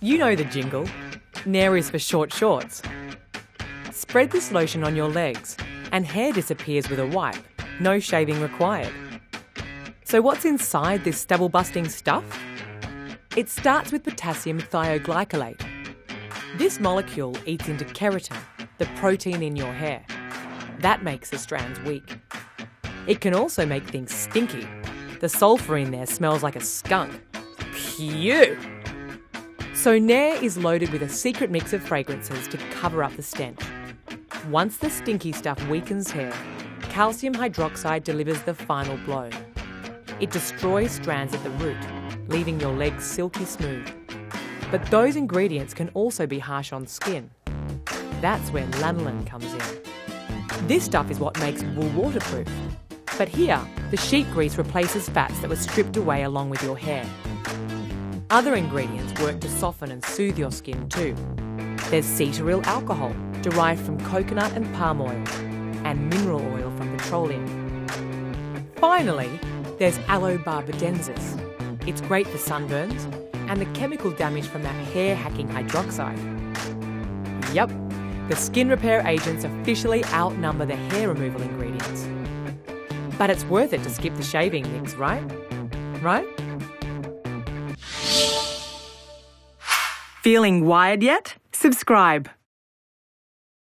You know the jingle. Nair is for short shorts. Spread this lotion on your legs, and hair disappears with a wipe. No shaving required. So, what's inside this stubble busting stuff? It starts with potassium thioglycolate. This molecule eats into keratin, the protein in your hair. That makes the strands weak. It can also make things stinky. The sulphur in there smells like a skunk. Phew! So Nair is loaded with a secret mix of fragrances to cover up the stench. Once the stinky stuff weakens hair, calcium hydroxide delivers the final blow. It destroys strands at the root, leaving your legs silky smooth. But those ingredients can also be harsh on skin. That's where lanolin comes in. This stuff is what makes wool waterproof. But here, the sheep grease replaces fats that were stripped away along with your hair. Other ingredients work to soften and soothe your skin too. There's cetearyl alcohol, derived from coconut and palm oil, and mineral oil from petroleum. Finally, there's aloe barbadensis. It's great for sunburns and the chemical damage from that hair hacking hydroxide. Yup, the skin repair agents officially outnumber the hair removal ingredients. But it's worth it to skip the shaving mix, right? Right? Feeling wired yet? Subscribe.